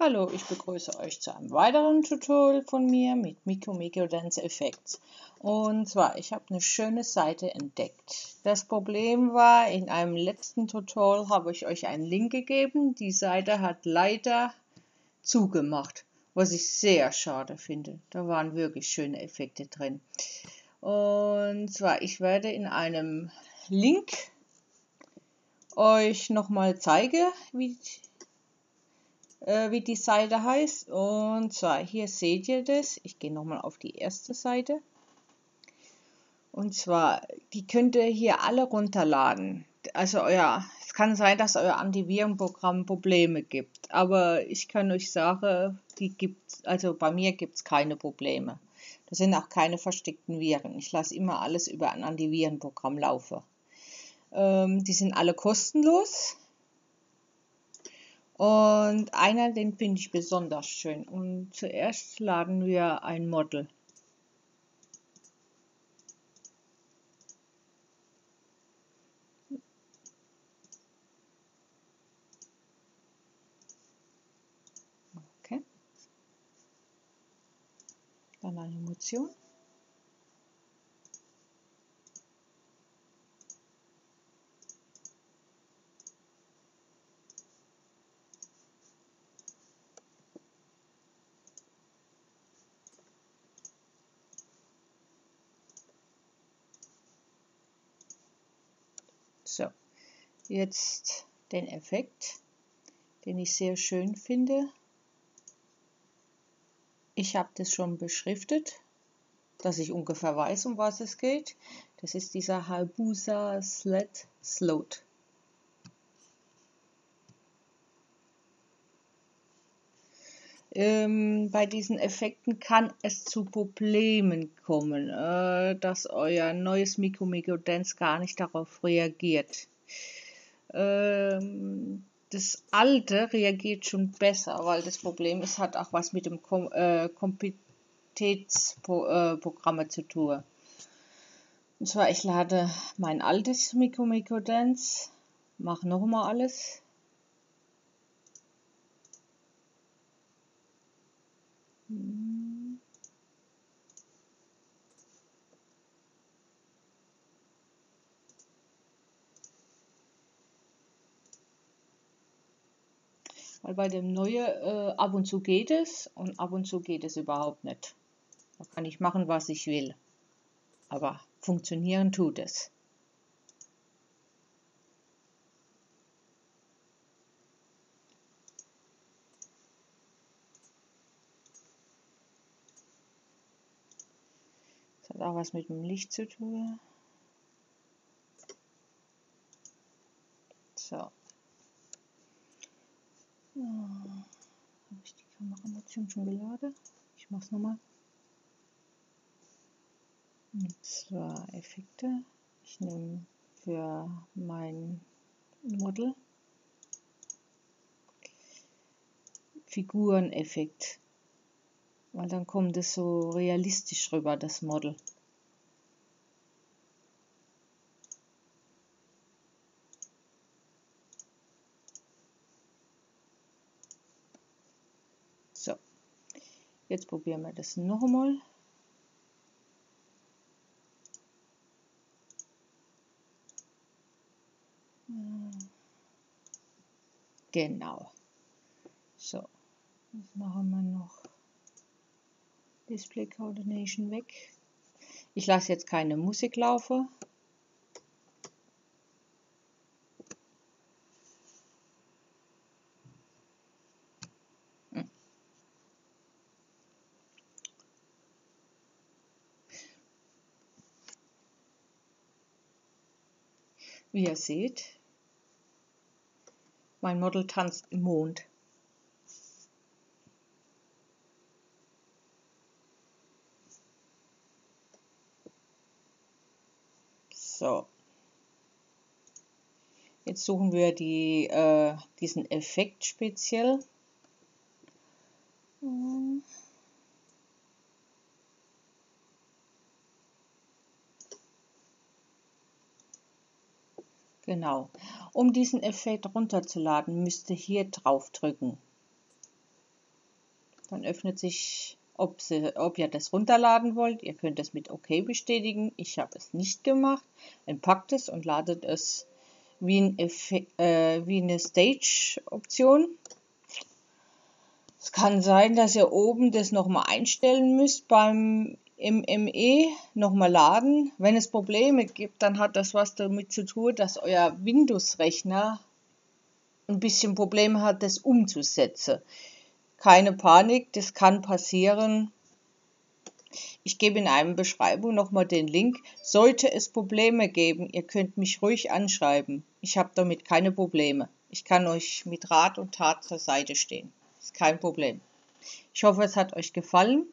Hallo, ich begrüße euch zu einem weiteren Tutorial von mir mit Miko Miko Dance Effects. Und zwar, ich habe eine schöne Seite entdeckt. Das Problem war, in einem letzten Tutorial habe ich euch einen Link gegeben. Die Seite hat leider zugemacht, was ich sehr schade finde. Da waren wirklich schöne Effekte drin. Und zwar, ich werde in einem Link euch nochmal zeigen, wie äh, wie die Seite heißt. Und zwar, hier seht ihr das. Ich gehe nochmal auf die erste Seite. Und zwar, die könnt ihr hier alle runterladen. Also euer, es kann sein, dass euer Antivirenprogramm Probleme gibt. Aber ich kann euch sagen, die gibt, also bei mir gibt es keine Probleme. Das sind auch keine versteckten Viren. Ich lasse immer alles über ein Antivirenprogramm laufen. Ähm, die sind alle kostenlos. Und einer, den finde ich besonders schön. Und zuerst laden wir ein Model. Okay. Dann eine Emotion. So, jetzt den Effekt, den ich sehr schön finde. Ich habe das schon beschriftet, dass ich ungefähr weiß, um was es geht. Das ist dieser Hayabusa Sled Slot. Ähm, bei diesen Effekten kann es zu Problemen kommen, äh, dass euer neues Micro Micro Dance gar nicht darauf reagiert. Ähm, das alte reagiert schon besser, weil das Problem ist, hat auch was mit dem Kom äh, Kompetienzprogramme äh, zu tun. Und zwar, ich lade mein altes Micro Micro Dance, mache nochmal alles Weil bei dem neuen äh, ab und zu geht es und ab und zu geht es überhaupt nicht. Da kann ich machen, was ich will. Aber funktionieren tut es. Das hat auch was mit dem Licht zu tun. So. Ja. Habe ich die Kameramotion schon geladen? Ich mache es nochmal. Und zwar Effekte. Ich nehme für mein Model Figureneffekt weil dann kommt es so realistisch rüber, das Model. So, jetzt probieren wir das noch einmal. Genau. So, jetzt machen wir noch Display Coordination weg. Ich lasse jetzt keine Musik laufen. Wie ihr seht, mein Model tanzt im Mond. So. Jetzt suchen wir die, äh, diesen Effekt speziell. Genau. Um diesen Effekt runterzuladen, müsst ihr hier drauf drücken. Dann öffnet sich, ob, sie, ob ihr das runterladen wollt. Ihr könnt es mit OK bestätigen. Ich habe es nicht gemacht. Entpackt es und ladet es wie, ein äh, wie eine Stage-Option. Es kann sein, dass ihr oben das nochmal einstellen müsst beim MME, nochmal laden. Wenn es Probleme gibt, dann hat das was damit zu tun, dass euer Windows-Rechner ein bisschen Probleme hat, das umzusetzen. Keine Panik, das kann passieren. Ich gebe in einer Beschreibung nochmal den Link. Sollte es Probleme geben, ihr könnt mich ruhig anschreiben. Ich habe damit keine Probleme. Ich kann euch mit Rat und Tat zur Seite stehen. Ist kein Problem. Ich hoffe, es hat euch gefallen.